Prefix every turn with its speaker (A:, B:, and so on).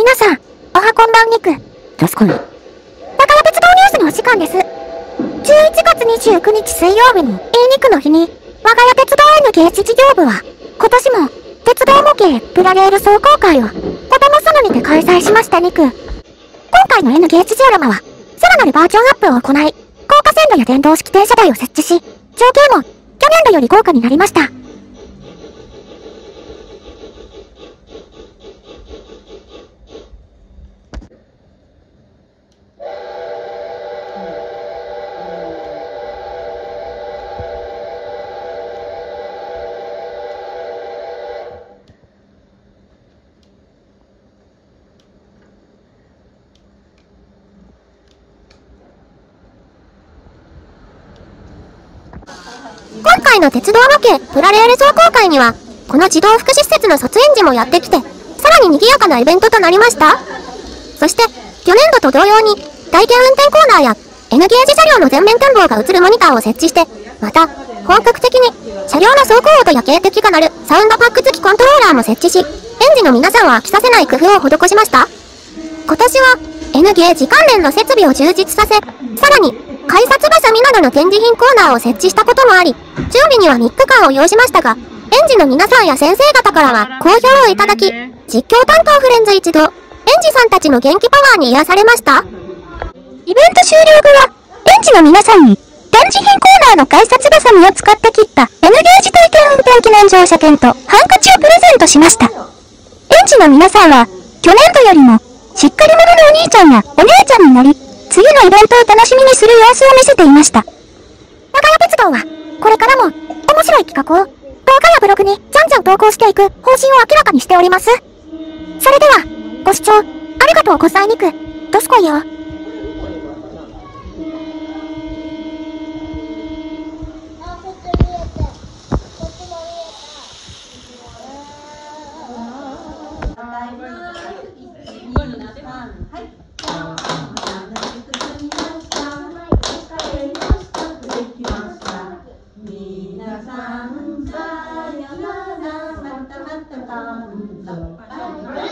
A: 皆さん、おはこんばんにく。
B: 確かに。
A: だから鉄道ニュースのお時間です。11月29日水曜日の A 肉の日に、我が家鉄道 NK 事業部は、今年も、鉄道模型プラレール走行会を、子供園にて開催しました肉。今回の NK ジオラマは、さらなるバージョンアップを行い、高架線路や電動式停車台を設置し、情景も、去年度より豪華になりました。今回の鉄道模型プラレール走行会には、この児童福祉施設の卒園児もやってきて、さらに賑やかなイベントとなりました。そして、去年度と同様に、体験運転コーナーや N ゲージ車両の全面展望が映るモニターを設置して、また、本格的に車両の走行音や警笛が鳴るサウンドパック付きコントローラーも設置し、園児の皆さんを飽きさせない工夫を施しました。今年は N ゲージ関連の設備を充実させ、さらに改札バサミなどの展示品コーナーを設置したこともあり、準備には3日間を要しましたが、園児の皆さんや先生方からは好評をいただき、実況担当フレンズ一同、園児さんたちの元気パワーに癒されました。
C: イベント終了後は、園児の皆さんに、展示品コーナーの改札バサミを使って切った N ゲージ体験運転記念乗車券とハンカチをプレゼントしました。園児の皆さんは、去年度よりも、しっかり者のお兄ちゃんやお姉ちゃんになり、次のイベントを楽しみにする様子を見せていました。
A: 長屋鉄道は、これからも、面白い企画を、動画やブログにじゃんじゃん投稿していく方針を明らかにしております。それでは、ご視聴、ありがとうございにく。どすこいよ。
D: はい。và đồng